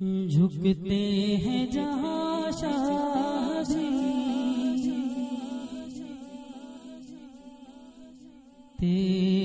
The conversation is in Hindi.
झुकते हैं जहाँ शाह तेरे